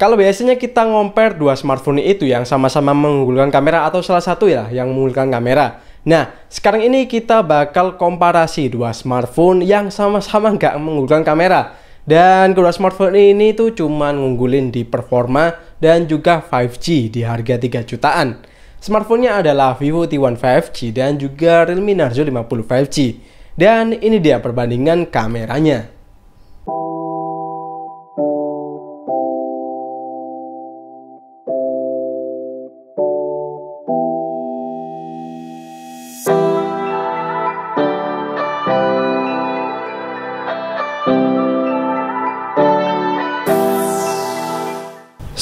Kalau biasanya kita ngomper dua smartphone itu yang sama-sama mengunggulkan kamera atau salah satu ya yang mengunggulkan kamera. Nah, sekarang ini kita bakal komparasi dua smartphone yang sama-sama nggak mengunggulkan kamera. Dan kedua smartphone ini tuh cuman ngunggulin di performa dan juga 5G di harga 3 jutaan. Smartphone-nya adalah Vivo T1 5G dan juga Realme Narzo 50 5G. Dan ini dia perbandingan kameranya.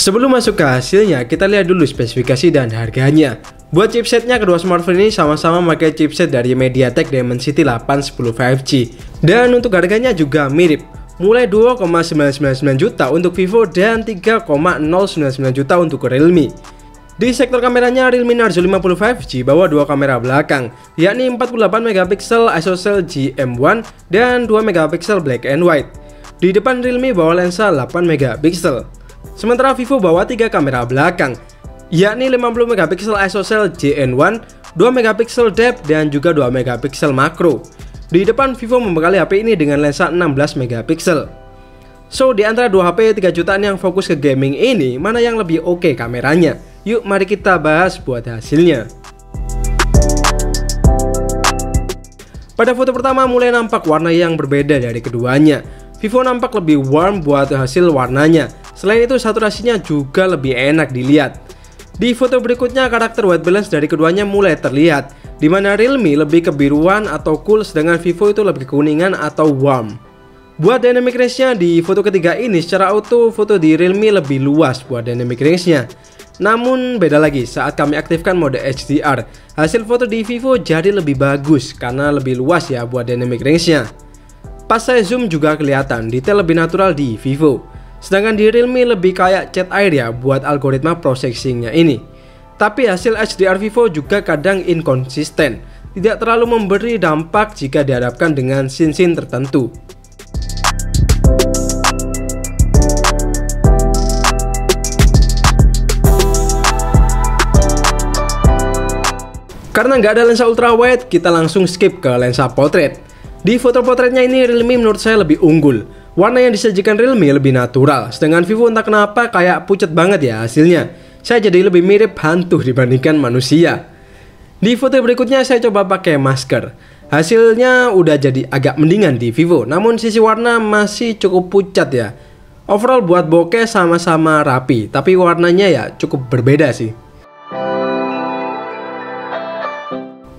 Sebelum masuk ke hasilnya, kita lihat dulu spesifikasi dan harganya. Buat chipsetnya, kedua smartphone ini sama-sama memakai chipset dari MediaTek Dimensity 810 5G. Dan untuk harganya juga mirip, mulai 2,999 juta untuk Vivo dan 3,099 juta untuk Realme. Di sektor kameranya, Realme Narzo 50 5G bawa dua kamera belakang, yakni 48 megapiksel ISOCELL GM1 dan 2 megapiksel black and white. Di depan Realme bawa lensa 8 megapiksel. Sementara Vivo bawa tiga kamera belakang, yakni 50 megapiksel ISOCELL JN1, 2 megapiksel depth dan juga 2 megapiksel makro. Di depan Vivo membekali HP ini dengan lensa 16 megapiksel. So, di antara dua HP 3 jutaan yang fokus ke gaming ini, mana yang lebih oke okay kameranya? Yuk, mari kita bahas buat hasilnya. Pada foto pertama mulai nampak warna yang berbeda dari keduanya. Vivo nampak lebih warm buat hasil warnanya, Selain itu saturasinya juga lebih enak dilihat. Di foto berikutnya karakter white balance dari keduanya mulai terlihat, di mana Realme lebih kebiruan atau cool sedangkan Vivo itu lebih kekuningan atau warm. Buat dynamic range-nya di foto ketiga ini secara auto foto di Realme lebih luas buat dynamic range-nya. Namun beda lagi saat kami aktifkan mode HDR, hasil foto di Vivo jadi lebih bagus karena lebih luas ya buat dynamic range-nya. Pas saya zoom juga kelihatan detail lebih natural di Vivo. Sedangkan di Realme lebih kayak cat air ya buat algoritma processingnya ini. Tapi hasil HDR Vivo juga kadang inkonsisten, tidak terlalu memberi dampak jika dihadapkan dengan scene-scene tertentu. Karena nggak ada lensa ultra wide, kita langsung skip ke lensa portrait. Di foto potretnya ini Realme menurut saya lebih unggul, Warna yang disajikan Realme lebih natural, sedangkan Vivo entah kenapa kayak pucat banget ya hasilnya. Saya jadi lebih mirip hantu dibandingkan manusia. Di foto berikutnya saya coba pakai masker. Hasilnya udah jadi agak mendingan di Vivo, namun sisi warna masih cukup pucat ya. Overall buat bokeh sama-sama rapi, tapi warnanya ya cukup berbeda sih.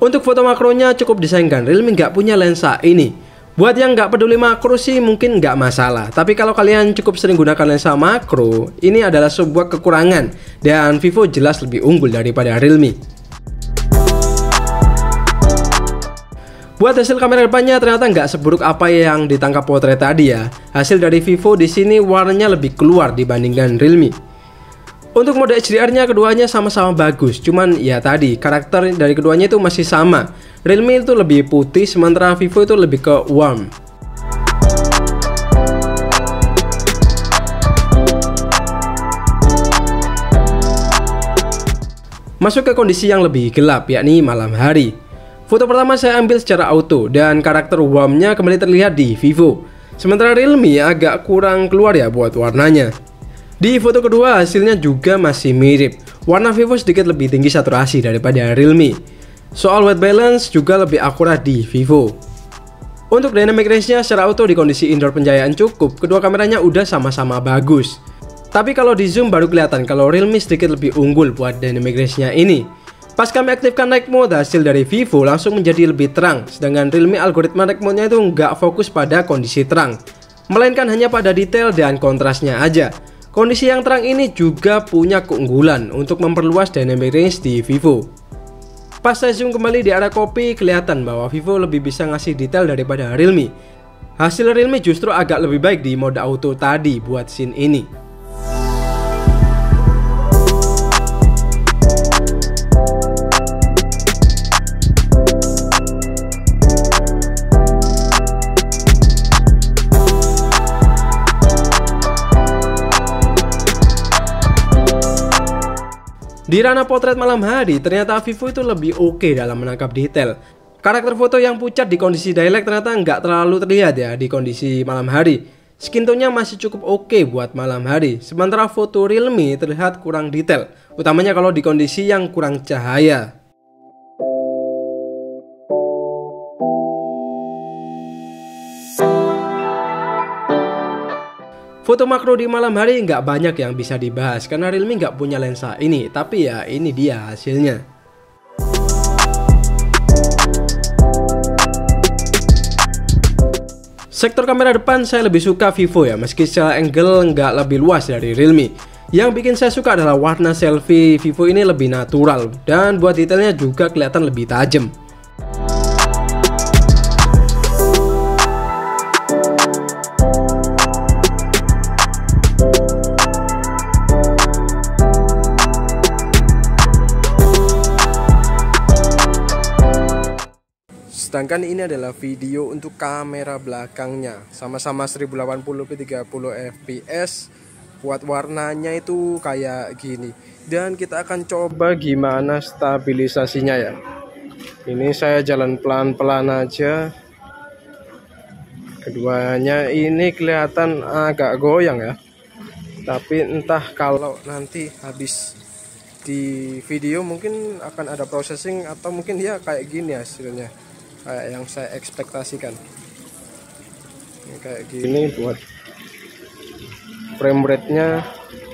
Untuk foto makronya cukup disayangkan, Realme nggak punya lensa ini. Buat yang nggak peduli makro sih mungkin nggak masalah. Tapi kalau kalian cukup sering gunakan lensa makro, ini adalah sebuah kekurangan dan Vivo jelas lebih unggul daripada Realme. Buat hasil kamera depannya ternyata nggak seburuk apa yang ditangkap potret tadi ya. Hasil dari Vivo di sini warnanya lebih keluar dibandingkan Realme. Untuk mode HDR-nya keduanya sama-sama bagus, cuman ya tadi karakter dari keduanya itu masih sama. Realme itu lebih putih sementara Vivo itu lebih ke warm. Masuk ke kondisi yang lebih gelap yakni malam hari. Foto pertama saya ambil secara auto dan karakter warmnya kembali terlihat di Vivo. Sementara Realme agak kurang keluar ya buat warnanya. Di foto kedua hasilnya juga masih mirip. Warna Vivo sedikit lebih tinggi saturasi daripada Realme. Soal white balance juga lebih akurat di Vivo. Untuk dynamic range-nya secara auto di kondisi indoor penjayaan cukup, kedua kameranya udah sama-sama bagus. Tapi kalau di zoom baru kelihatan kalau Realme sedikit lebih unggul buat dynamic range-nya ini. Pas kami aktifkan night mode, hasil dari Vivo langsung menjadi lebih terang, sedangkan Realme algoritma night mode-nya itu nggak fokus pada kondisi terang, melainkan hanya pada detail dan kontrasnya aja. Kondisi yang terang ini juga punya keunggulan untuk memperluas dynamic range di Vivo. Pas saya zoom kembali di arah kopi, kelihatan bahwa Vivo lebih bisa ngasih detail daripada Realme. Hasil Realme justru agak lebih baik di mode auto tadi buat scene ini. Di ranah potret malam hari, ternyata Vivo itu lebih oke okay dalam menangkap detail. Karakter foto yang pucat di kondisi daylight ternyata nggak terlalu terlihat ya di kondisi malam hari. Skin tone-nya masih cukup oke okay buat malam hari, sementara foto Realme terlihat kurang detail, utamanya kalau di kondisi yang kurang cahaya. Foto makro di malam hari nggak banyak yang bisa dibahas karena Realme nggak punya lensa ini, tapi ya ini dia hasilnya. Sektor kamera depan saya lebih suka Vivo ya, meski secara angle nggak lebih luas dari Realme. Yang bikin saya suka adalah warna selfie Vivo ini lebih natural dan buat detailnya juga kelihatan lebih tajam. Sedangkan ini adalah video untuk kamera belakangnya. Sama-sama 1080p 30 fps Buat warnanya itu kayak gini. Dan kita akan coba gimana stabilisasinya ya. Ini saya jalan pelan-pelan aja. Keduanya ini kelihatan agak goyang ya. Tapi entah kalau nanti habis di video mungkin akan ada processing atau mungkin dia kayak gini hasilnya kayak yang saya ekspektasikan ini kayak gini buat frame rate nya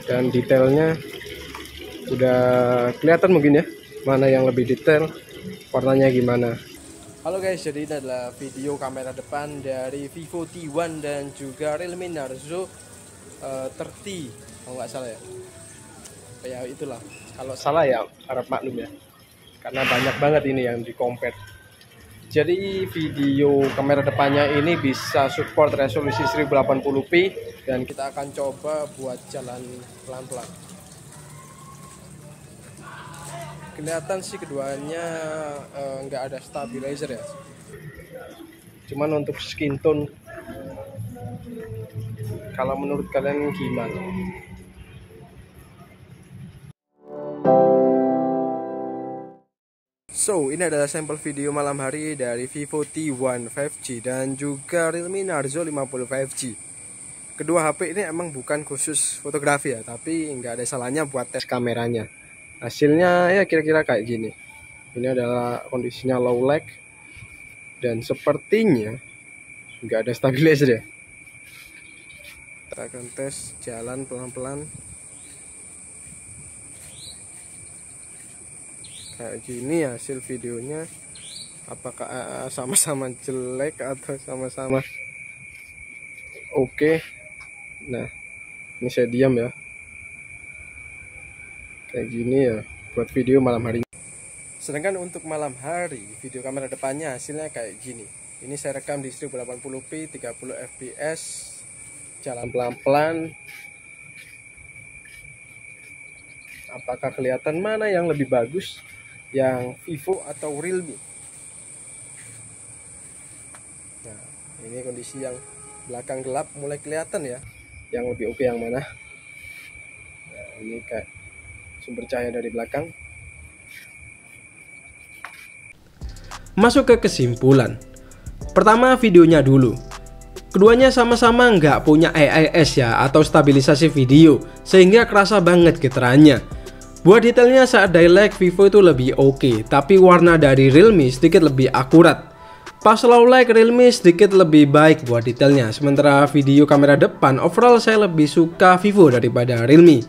dan detailnya udah kelihatan mungkin ya mana yang lebih detail warnanya gimana Halo guys, jadi ini adalah video kamera depan dari Vivo T1 dan juga Realme Narzo uh, 30 kalau nggak salah ya. Ya itulah. Kalau salah ya harap maklum ya. Karena banyak banget ini yang di compare. Jadi video kamera depannya ini bisa support resolusi 1080p dan kita akan coba buat jalan pelan-pelan. Kelihatan sih keduanya eh, nggak ada stabilizer ya. Cuman untuk skin tone kalau menurut kalian gimana? So, ini adalah sampel video malam hari dari Vivo T1 5G dan juga Realme Narzo 50 5G. Kedua HP ini emang bukan khusus fotografi ya, tapi nggak ada salahnya buat tes kameranya. Hasilnya ya kira-kira kayak gini. Ini adalah kondisinya low lag dan sepertinya nggak ada stabilizer ya. Kita akan tes jalan pelan-pelan kayak gini hasil videonya. Apakah eh, sama-sama jelek atau sama-sama oke? Okay. nah ini saya diam ya. Kayak gini ya buat video malam hari sedangkan untuk malam hari video kamera depannya hasilnya kayak gini. Ini saya rekam di 1080p 30 fps jalan pelan-pelan. Apakah kelihatan mana yang lebih bagus yang Vivo atau Realme. Nah ini kondisi yang belakang gelap mulai kelihatan ya. Yang lebih oke yang mana? Nah, ini kayak sumber cahaya dari belakang. Masuk ke kesimpulan. Pertama videonya dulu. Keduanya sama-sama nggak punya AIS ya atau stabilisasi video sehingga kerasa banget getarannya. Buat detailnya saat daylight Vivo itu lebih oke, okay, tapi warna dari Realme sedikit lebih akurat. Pas low light Realme sedikit lebih baik buat detailnya, sementara video kamera depan overall saya lebih suka Vivo daripada Realme.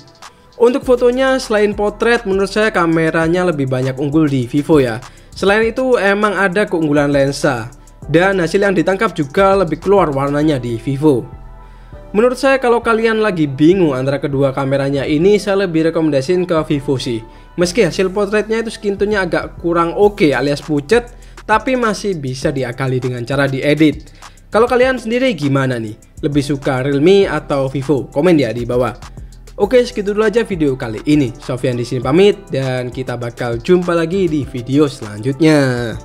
Untuk fotonya selain potret menurut saya kameranya lebih banyak unggul di Vivo ya. Selain itu emang ada keunggulan lensa dan hasil yang ditangkap juga lebih keluar warnanya di Vivo. Menurut saya kalau kalian lagi bingung antara kedua kameranya ini saya lebih rekomendasiin ke Vivo sih. Meski hasil potretnya itu skin tone-nya agak kurang oke okay alias pucet, tapi masih bisa diakali dengan cara diedit. Kalau kalian sendiri gimana nih? Lebih suka Realme atau Vivo? Komen ya di bawah. Oke, segitu dulu aja video kali ini. Sofian di sini pamit dan kita bakal jumpa lagi di video selanjutnya.